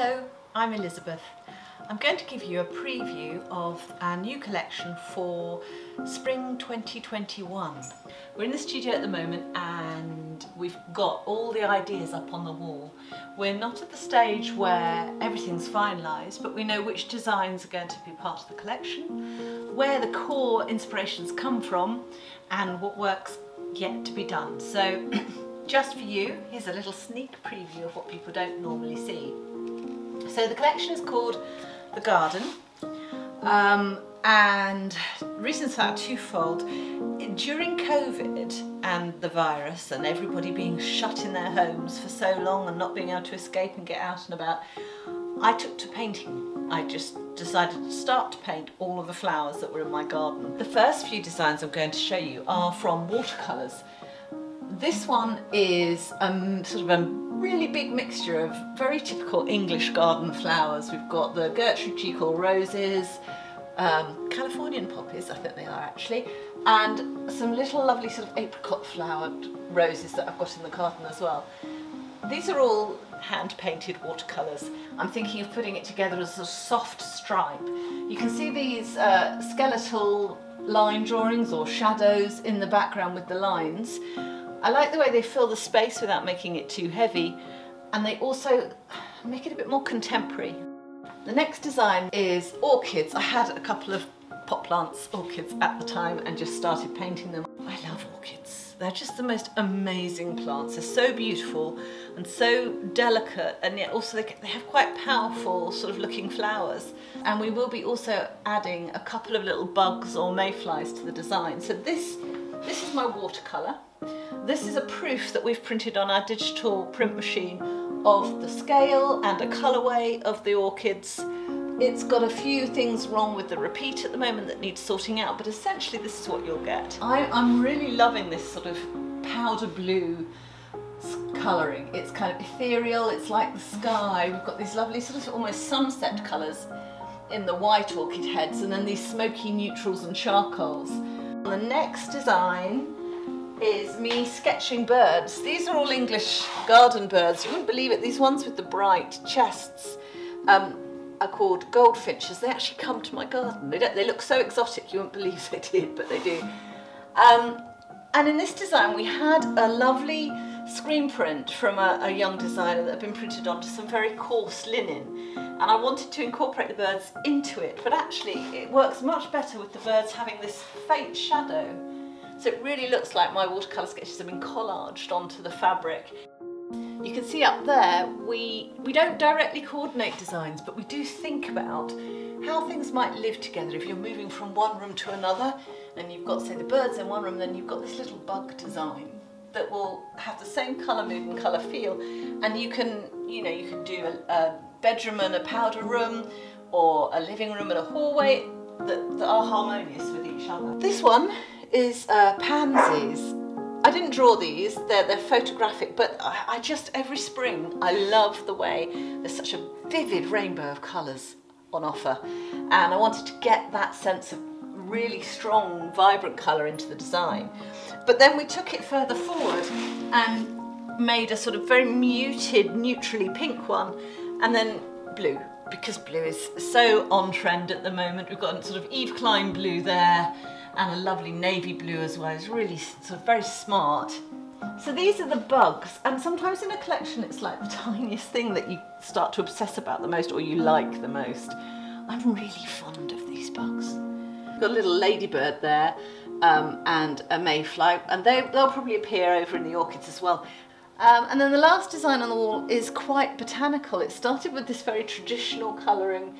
Hello, I'm Elizabeth. I'm going to give you a preview of our new collection for Spring 2021. We're in the studio at the moment and we've got all the ideas up on the wall. We're not at the stage where everything's finalised but we know which designs are going to be part of the collection, where the core inspirations come from and what work's yet to be done. So just for you, here's a little sneak preview of what people don't normally see. So the collection is called The Garden um, and reasons for that are twofold. During COVID and the virus and everybody being shut in their homes for so long and not being able to escape and get out and about, I took to painting. I just decided to start to paint all of the flowers that were in my garden. The first few designs I'm going to show you are from watercolours. This one is um, sort of a really big mixture of very typical English garden flowers. We've got the Gertrude Jekyll roses, um, Californian poppies, I think they are actually, and some little lovely sort of apricot flowered roses that I've got in the garden as well. These are all hand painted watercolours. I'm thinking of putting it together as a soft stripe. You can see these uh, skeletal line drawings or shadows in the background with the lines I like the way they fill the space without making it too heavy and they also make it a bit more contemporary. The next design is orchids. I had a couple of pot plants, orchids at the time and just started painting them. I love orchids. They're just the most amazing plants. They're so beautiful and so delicate and yet also they, they have quite powerful sort of looking flowers. And we will be also adding a couple of little bugs or mayflies to the design. So this, this is my watercolour. This is a proof that we've printed on our digital print machine of the scale and a colourway of the orchids. It's got a few things wrong with the repeat at the moment that needs sorting out, but essentially this is what you'll get. I, am really loving this sort of powder blue colouring. It's kind of ethereal, it's like the sky. We've got these lovely sort of almost sunset colours in the white orchid heads and then these smoky neutrals and charcoals. The next design is me sketching birds. These are all English garden birds. You wouldn't believe it. These ones with the bright chests um, are called goldfinches. They actually come to my garden. They, they, look so exotic you wouldn't believe they did, but they do. Um, and in this design we had a lovely screen print from a, a, young designer that had been printed onto some very coarse linen. And I wanted to incorporate the birds into it but actually it works much better with the birds having this faint shadow. So it really looks like my watercolour sketches have been collaged onto the fabric. You can see up there, we, we don't directly coordinate designs, but we do think about how things might live together. If you're moving from one room to another and you've got, say, the birds in one room, then you've got this little bug design that will have the same colour mood and colour feel. And you can, you know, you can do a, a bedroom and a powder room or a living room and a hallway that, that are harmonious with each other. This one is uh, pansies. I didn't draw these, they're, they're photographic, but I, I, just, every spring, I love the way there's such a vivid rainbow of colours on offer. And I wanted to get that sense of really strong, vibrant colour into the design. But then we took it further forward and made a sort of very muted, neutrally pink one, and then blue, because blue is so on trend at the moment. We've got sort of Yves Klein blue there, and a lovely navy blue as well. It's really sort of very smart. So these are the bugs, and sometimes in a collection it's like the tiniest thing that you start to obsess about the most or you like the most. I'm really fond of these bugs. Got a little ladybird there um, and a mayfly, and they, they'll probably appear over in the orchids as well. Um, and then the last design on the wall is quite botanical. It started with this very traditional colouring,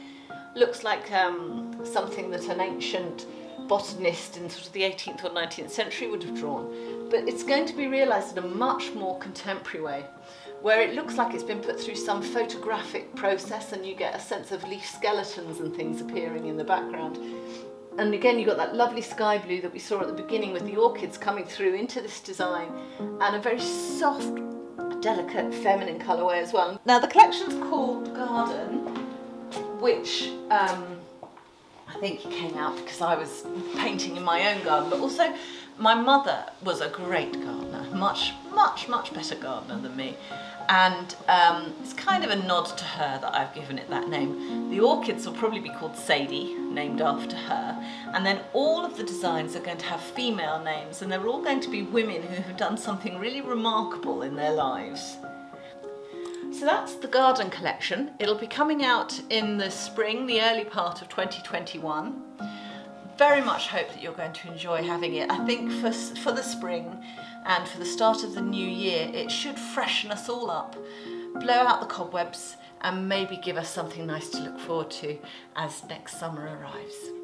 looks like um, something that an ancient botanist in sort of the 18th or 19th century would have drawn. But it's going to be realised in a much more contemporary way, where it looks like it's been put through some photographic process and you get a sense of leaf skeletons and things appearing in the background. And again, you've got that lovely sky blue that we saw at the beginning with the orchids coming through into this design and a very soft, delicate feminine colourway as well. Now the collection's called Garden, which um, I think came out because I was painting in my own garden, but also my mother was a great gardener, much, much, much better gardener than me. And um, it's kind of a nod to her that I've given it that name. The orchids will probably be called Sadie, named after her. And then all of the designs are going to have female names and they're all going to be women who have done something really remarkable in their lives. So that's the garden collection. It'll be coming out in the spring, the early part of 2021 very much hope that you're going to enjoy having it. I think for, for the spring and for the start of the new year, it should freshen us all up, blow out the cobwebs and maybe give us something nice to look forward to as next summer arrives.